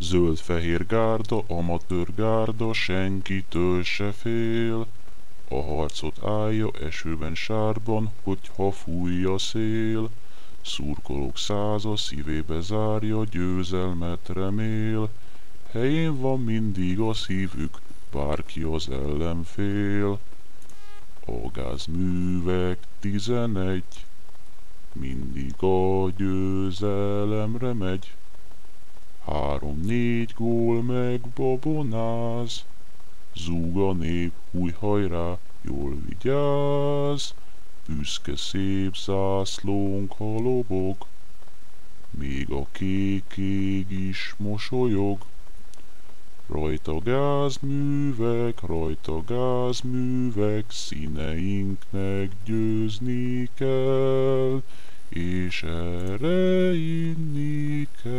Zöld-fehér gárda, amatőr gárda, senkitől se fél. A harcot állja esőben sárban, hogyha fúj a szél. Szurkolók száza szívébe zárja, győzelmet remél. Helyén van mindig a szívük, bárki az ellenfél. A gázművek tizenegy, mindig a győzelemre megy. Három-négy gól meg babonáz, zúg a nép, új hajrá, jól vigyáz, büszke szép zászlónk halobog, még a kék ég is mosolyog. Rajta gázművek, rajta gázművek, színeinknek győzni kell, és erre inni kell.